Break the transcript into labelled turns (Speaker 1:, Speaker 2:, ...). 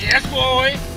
Speaker 1: Yes, boy.